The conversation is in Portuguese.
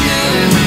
you